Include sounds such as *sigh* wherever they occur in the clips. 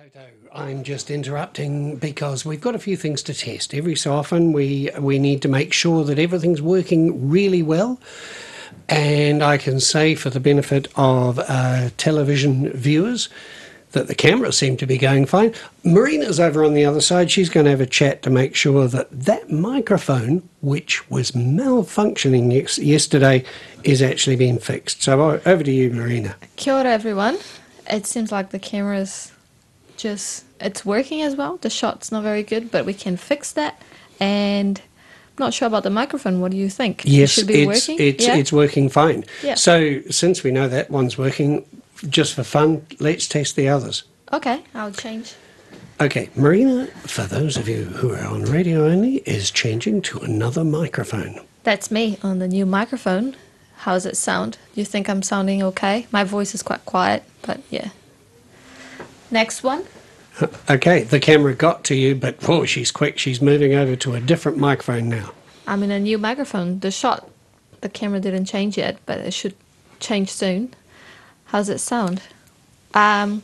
Toto. I'm just interrupting because we've got a few things to test. Every so often, we we need to make sure that everything's working really well. And I can say, for the benefit of uh, television viewers, that the cameras seem to be going fine. Marina's over on the other side. She's going to have a chat to make sure that that microphone, which was malfunctioning yesterday, is actually being fixed. So over to you, Marina. Kia ora, everyone. It seems like the camera's just it's working as well. The shot's not very good, but we can fix that. And I'm not sure about the microphone. What do you think? It Yes, should be it's working. it's yeah? it's working fine. Yeah. So since we know that one's working, just for fun, let's test the others. okay. I'll change. Okay, Marina, for those of you who are on radio only, is changing to another microphone. That's me on the new microphone. How's it sound? Do you think I'm sounding okay? My voice is quite quiet, but yeah. Next one. *laughs* Okay, the camera got to you, but whoa, she's quick. She's moving over to a different microphone now. I'm in a new microphone. The shot, the camera didn't change yet, but it should change soon. How's it sound? Um,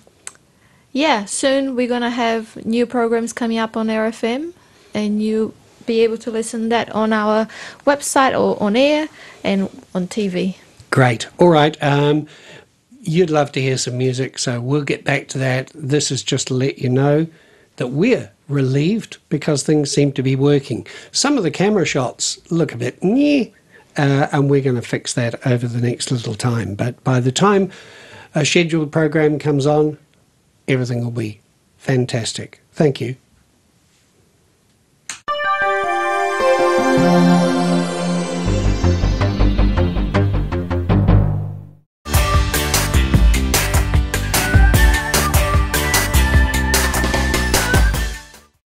yeah, soon we're gonna have new programs coming up on Arrow FM, and you be able to listen that on our website or on air and on TV. Great. All right. Um, you'd love to hear some music, so we'll get back to that. This is just to let you know that we're relieved because things seem to be working. Some of the camera shots look a bit nyeh, uh, and we're going to fix that over the next little time. But by the time a scheduled program comes on, everything will be fantastic. Thank you.